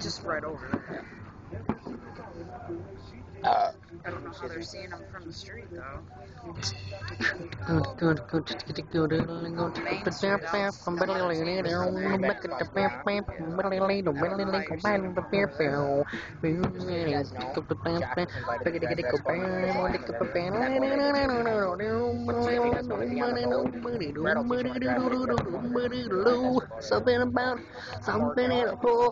Just right over there. Uh, I don't know how they're seeing them from the street, though. Something about something in a no